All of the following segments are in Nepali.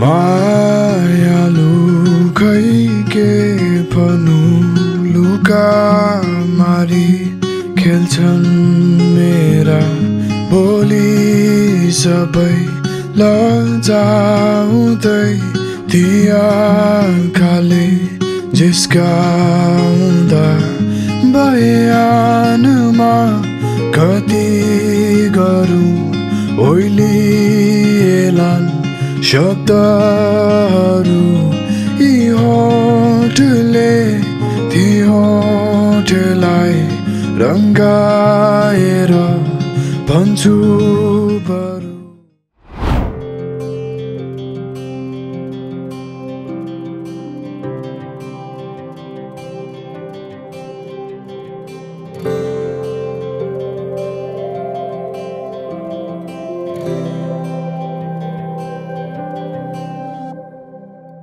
मायालु खै के भनु लुका मारी खेल्छन् मेरा। भोलि सबै लजाउँदै दियाकाले जिस्काउँदा बयानमा कति गरौँ ओइलिएलान् शब्दहरू यी होठले ती होठलाई रङ्गाएर भन्छु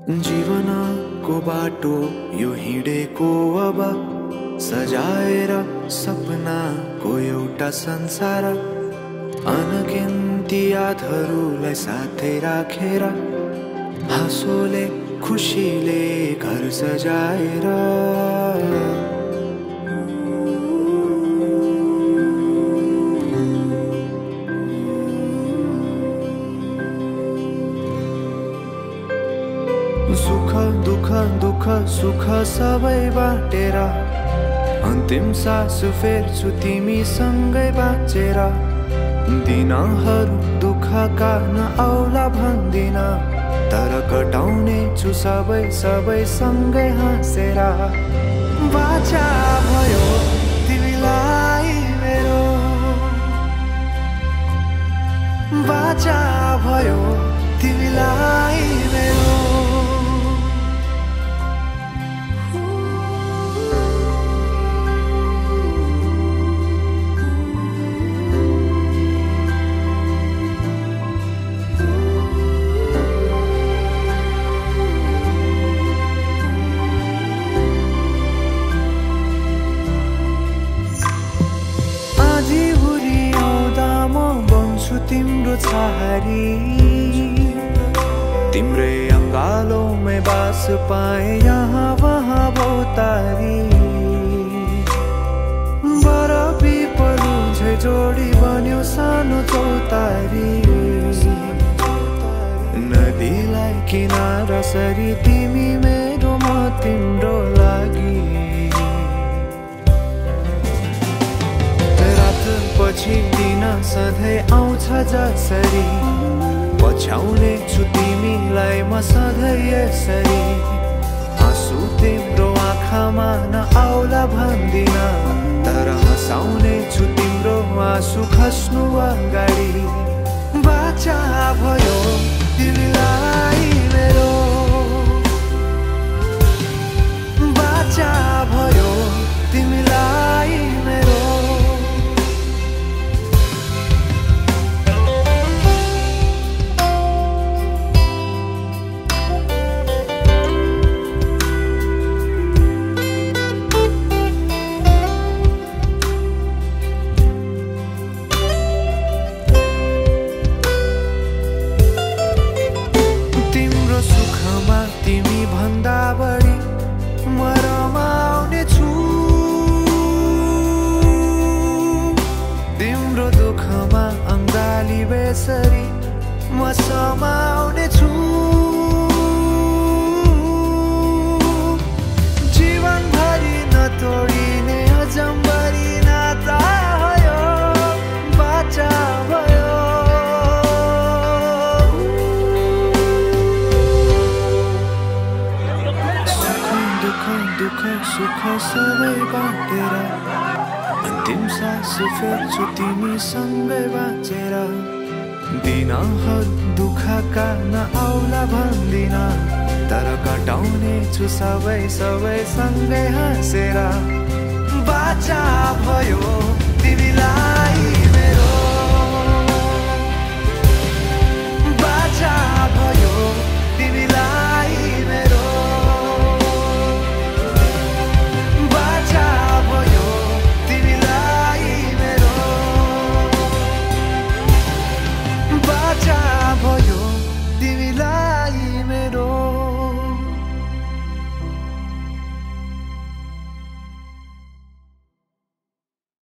जीवनको बाटो यो हिँडेको अब सजाएर सपनाको एउटा संसार। अनगिन्ती यादहरूलाई साथै राखेर हाँसोले खुसीले घर सजाएर। सुख दुःख दुःख सुख सबै बाटेर। अन्तिम सास फेर्छु तिमीसँगै बाँचेर। दिनहरू दुःखका नआउला भन्दिन। तर कटाउने छु सबै सबै सँगै हाँसेर। बाचा भयो। छहारी तिम्रै अङ्गालोमै बास पाए यहाँ वहाँ बहुतारी बर पिपलु झै जोडी बन्यो सानो चौतारी। नदीलाई किनारा सरी तिमी मेरो म तिम्रो पछि दिन सधैँ आउँछ जसरी। पछ्याउने छु तिमीलाई म सधैँ यसरी। आँसु तिम्रो आँखामा नआउला भन्दिन। तर हँसाउने छु तिम्रो आँसु खस्नु अगाडि। बाचा भयो तिमीलाई तिमी भन्दा बढी म रमाउने छु तिम्रो दुःखमा अङ्गाली बेसरी म समाउने दुःख सुख सबै बाँटेर अन्तिम सास फेर्छु तिमीसँगै बाँचेर। दिनहरू दुःखका नआउला भन्दिन। तर कटाउने छु सबै सबै सँगै हाँसेर। बाचा